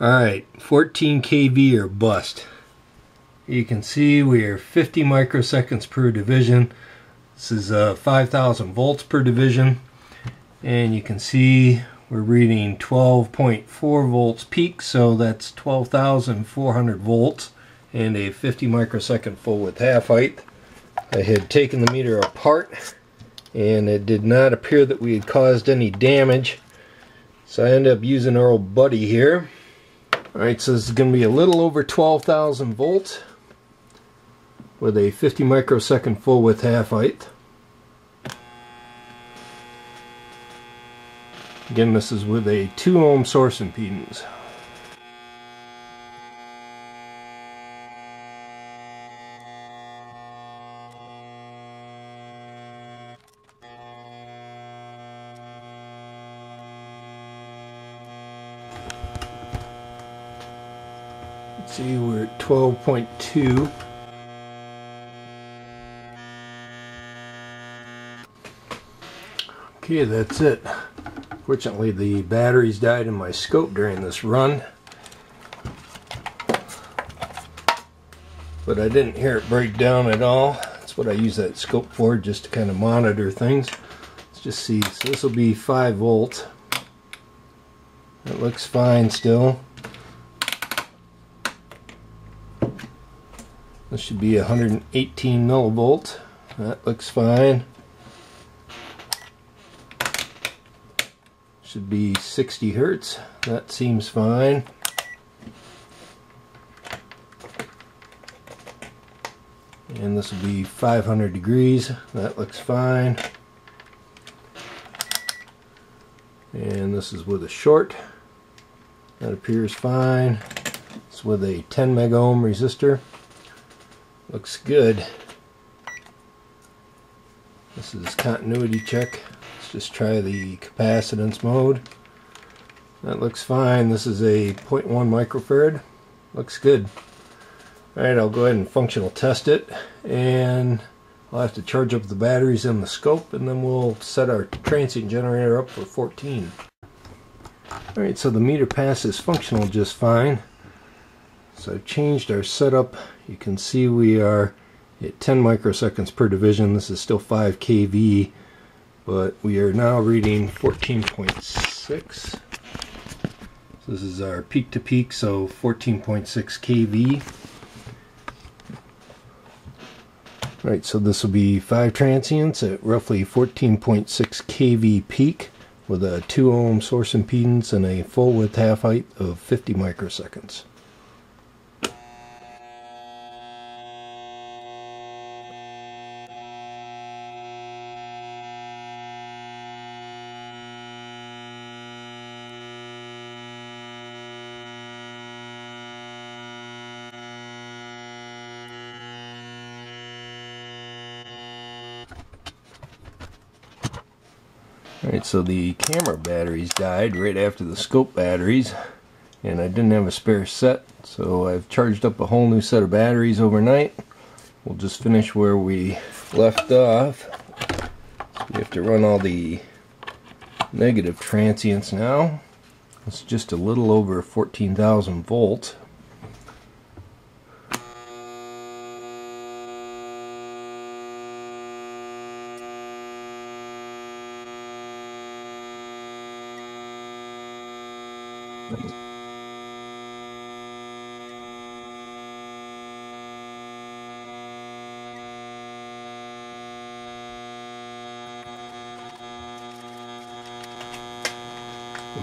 Alright, 14 kV or bust. You can see we are 50 microseconds per division. This is uh, 5,000 volts per division. And you can see we're reading 12.4 volts peak, so that's 12,400 volts and a 50 microsecond full width half height. I had taken the meter apart and it did not appear that we had caused any damage. So I ended up using our old buddy here. Alright, so this is going to be a little over 12,000 volts with a 50 microsecond full width half height. Again, this is with a 2 ohm source impedance. See, we're at 12.2. Okay, that's it. Fortunately, the batteries died in my scope during this run. But I didn't hear it break down at all. That's what I use that scope for, just to kind of monitor things. Let's just see. So this will be 5 volts. It looks fine still. This should be 118 millivolt. That looks fine. Should be 60 hertz. That seems fine. And this will be 500 degrees. That looks fine. And this is with a short. That appears fine. It's with a 10 mega ohm resistor. Looks good. This is continuity check. Let's just try the capacitance mode. That looks fine. This is a 0.1 microfarad. Looks good. Alright, I'll go ahead and functional test it. And I'll have to charge up the batteries in the scope and then we'll set our transient generator up for 14. Alright, so the meter passes functional just fine. So I've changed our setup. You can see we are at 10 microseconds per division. This is still 5 kV, but we are now reading 14.6. So this is our peak to peak, so 14.6 kV. Right, so this will be 5 transients at roughly 14.6 kV peak with a 2 ohm source impedance and a full width half height of 50 microseconds. Alright, so the camera batteries died right after the scope batteries and I didn't have a spare set so I've charged up a whole new set of batteries overnight. We'll just finish where we left off. So we have to run all the negative transients now. It's just a little over 14,000 volts. We'll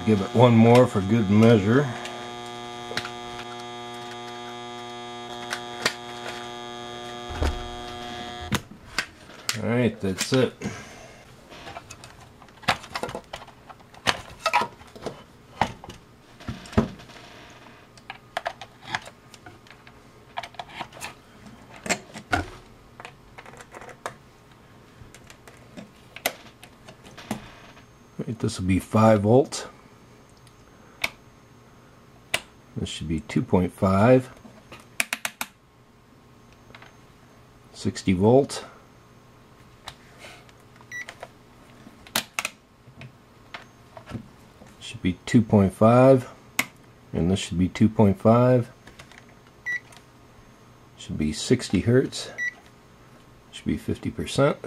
give it one more for good measure. Alright, that's it. Right, this will be 5 volt. This should be 2.5. 60 volt. Should be 2.5 and this should be 2.5 should be 60 hertz should be 50 percent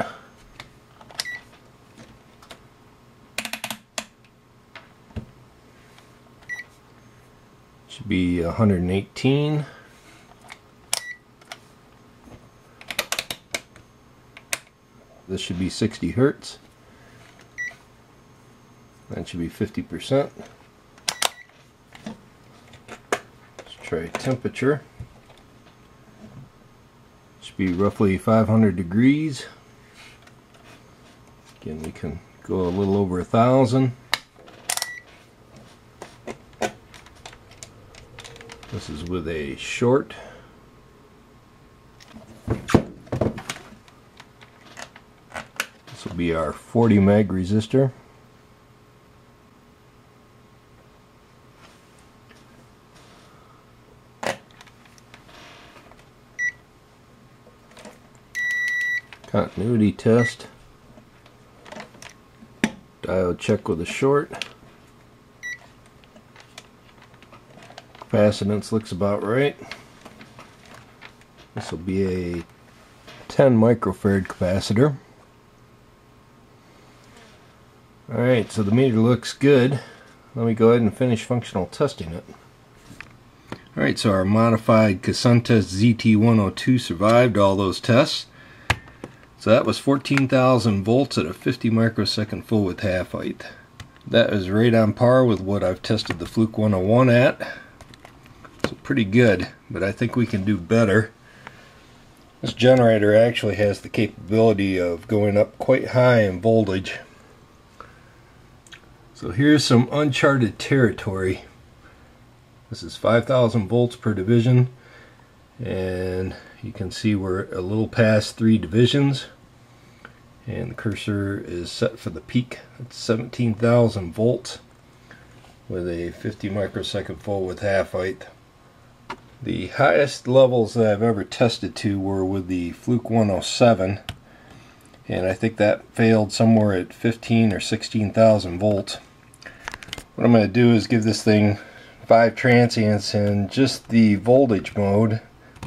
should be 118 this should be 60 hertz that should be 50 percent Let's try temperature. Should be roughly 500 degrees. Again, we can go a little over a thousand. This is with a short. This will be our 40 meg resistor. continuity test diode check with a short capacitance looks about right. This will be a 10 microfarad capacitor. Alright so the meter looks good. Let me go ahead and finish functional testing it. Alright so our modified Kasuntest ZT102 survived all those tests. So that was 14,000 volts at a 50 microsecond full width half height. That is right on par with what I've tested the Fluke 101 at. Pretty good, but I think we can do better. This generator actually has the capability of going up quite high in voltage. So here's some uncharted territory. This is 5,000 volts per division and you can see we're a little past three divisions and the cursor is set for the peak it's 17,000 volts with a 50 microsecond full width half height the highest levels that I've ever tested to were with the Fluke 107 and I think that failed somewhere at 15 or 16,000 volts what I'm going to do is give this thing five transients in just the voltage mode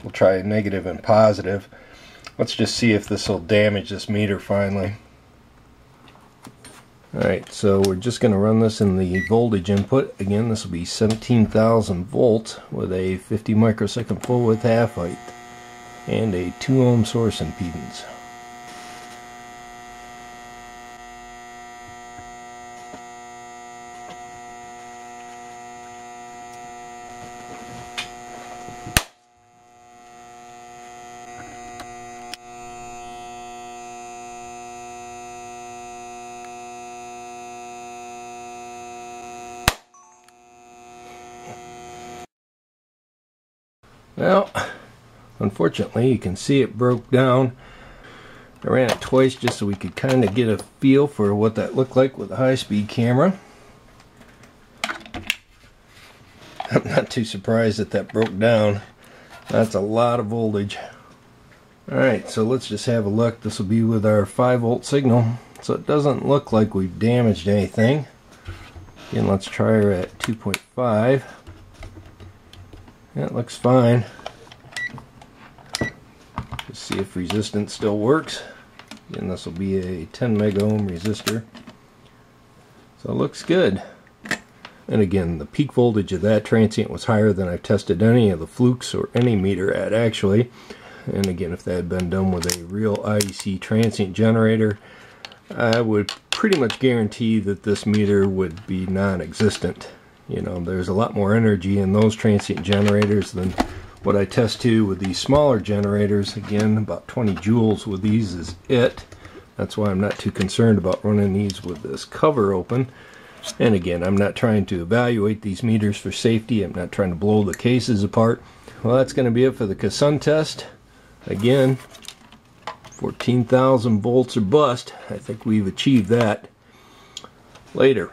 We'll try negative and positive. Let's just see if this will damage this meter finally. Alright, so we're just going to run this in the voltage input. Again, this will be 17,000 volts with a 50 microsecond full width half height and a 2 ohm source impedance. Well, unfortunately, you can see it broke down. I ran it twice just so we could kind of get a feel for what that looked like with a high-speed camera. I'm not too surprised that that broke down. That's a lot of voltage. Alright, so let's just have a look. This will be with our 5 volt signal. So it doesn't look like we've damaged anything. Again, let's try her at 2.5. That looks fine. Let's see if resistance still works. Again, this will be a 10 meg ohm resistor. So it looks good. And again, the peak voltage of that transient was higher than I've tested any of the flukes or any meter at actually. And again, if that had been done with a real IEC transient generator, I would pretty much guarantee that this meter would be non-existent. You know, there's a lot more energy in those transient generators than what I test to with these smaller generators. Again, about 20 joules with these is it. That's why I'm not too concerned about running these with this cover open. And again, I'm not trying to evaluate these meters for safety. I'm not trying to blow the cases apart. Well, that's going to be it for the Kasuntest. Again, 14,000 volts or bust. I think we've achieved that. Later.